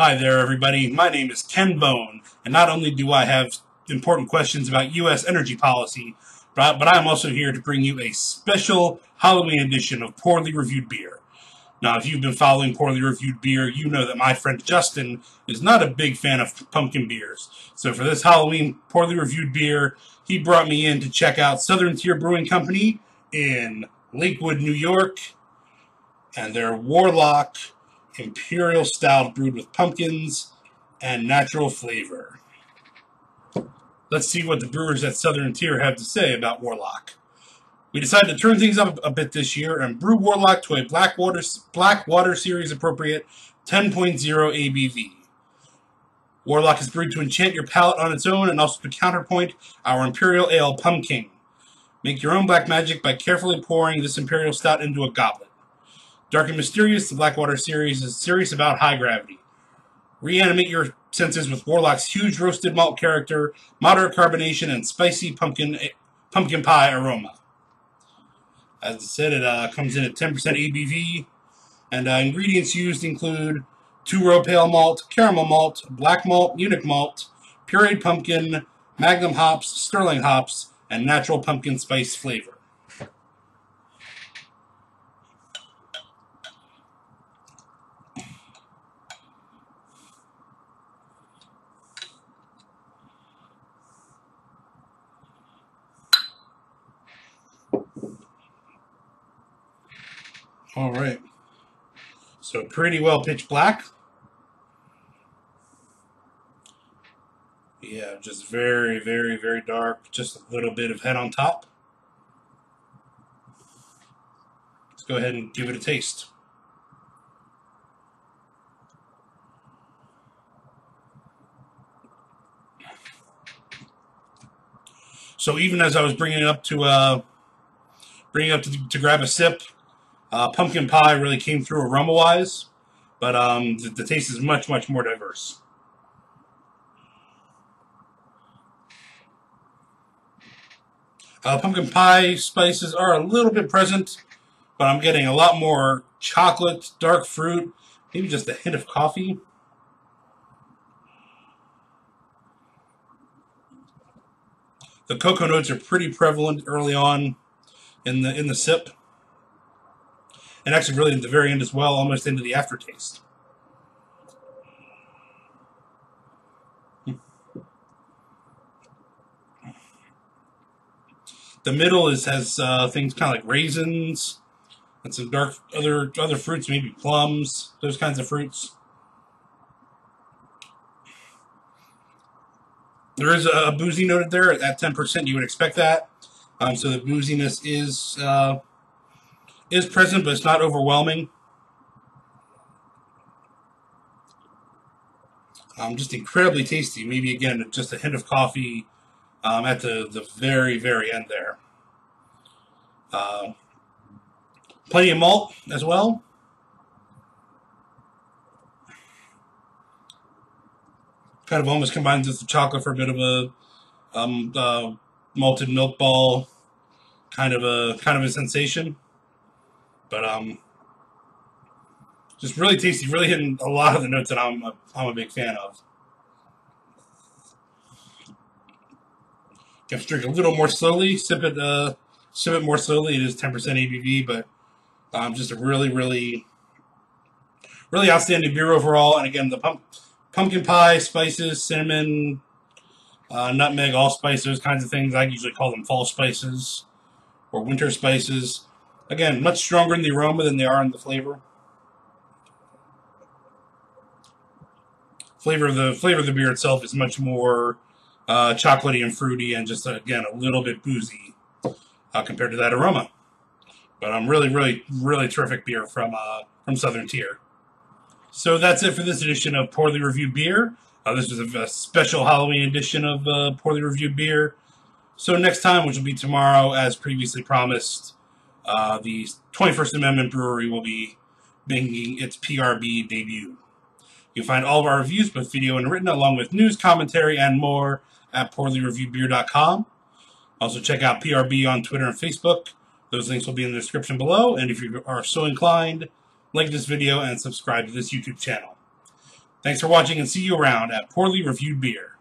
Hi there, everybody. My name is Ken Bone, and not only do I have important questions about U.S. energy policy, but, but I'm also here to bring you a special Halloween edition of Pourly Reviewed Beer. Now, if you've been following Pourly Reviewed Beer, you know that my friend Justin is not a big fan of pumpkin beers. So for this Halloween Pourly Reviewed Beer, he brought me in to check out Southern Tier Brewing Company in Lakewood, New York, and their Warlock Imperial style brewed with pumpkins and natural flavor. Let's see what the brewers at Southern Tier have to say about Warlock. We decided to turn things up a bit this year and brew Warlock to a Blackwater, Blackwater Series appropriate 10.0 ABV. Warlock is brewed to enchant your palate on its own and also to counterpoint our Imperial Ale Pumking. Make your own black magic by carefully pouring this Imperial Stout into a goblet. Dark and Mysterious, the Blackwater series, is serious about high gravity. Reanimate your senses with Warlock's huge roasted malt character, moderate carbonation, and spicy pumpkin pumpkin pie aroma. As I said, it uh, comes in at 10% ABV, and uh, ingredients used include two row pale malt, caramel malt, black malt, Munich malt, pureed pumpkin, magnum hops, sterling hops, and natural pumpkin spice flavor. All right. So pretty well pitch black. Yeah, just very, very, very dark. Just a little bit of head on top. Let's go ahead and give it a taste. So even as I was bringing it up to uh, bringing up to, to grab a sip, uh, pumpkin pie really came through aroma-wise, but um, the, the taste is much, much more diverse. Uh, pumpkin pie spices are a little bit present, but I'm getting a lot more chocolate, dark fruit, maybe just a hint of coffee. The cocoa notes are pretty prevalent early on in the in the sip and actually really at the very end as well, almost into the aftertaste. The middle is has uh, things kind of like raisins and some dark other other fruits, maybe plums, those kinds of fruits. There is a boozy noted there at 10%. You would expect that. Um, so the booziness is uh, is present, but it's not overwhelming. Um, just incredibly tasty. Maybe again, just a hint of coffee um, at the, the very, very end there. Uh, plenty of malt as well. Kind of almost combines with the chocolate for a bit of a um, uh, malted milk ball kind of a kind of a sensation. But um, just really tasty, really hitting a lot of the notes that I'm a, I'm a big fan of. Have to drink a little more slowly, sip it uh, sip it more slowly. It is 10% ABV, but um, just a really, really, really outstanding beer overall. And again, the pump, pumpkin pie, spices, cinnamon, uh, nutmeg, allspice, those kinds of things. I usually call them fall spices or winter spices. Again, much stronger in the aroma than they are in the flavor. Flavor of the flavor of the beer itself is much more uh, chocolatey and fruity, and just again a little bit boozy uh, compared to that aroma. But I'm um, really, really, really terrific beer from uh, from Southern Tier. So that's it for this edition of Pourly Reviewed Beer. Uh, this was a, a, special Halloween edition of uh, Pourly Reviewed Beer. So next time, which will be tomorrow, as previously promised, uh, the 21st Amendment Brewery will be making its PRB debut. You'll find all of our reviews, both video and written, along with news, commentary, and more at pourlyreviewedbeer.com. Also, check out PRB on Twitter and Facebook. Those links will be in the description below. And if you are so inclined, like this video and subscribe to this YouTube channel. Thanks for watching and see you around at Pourly Reviewed Beer.